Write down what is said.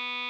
you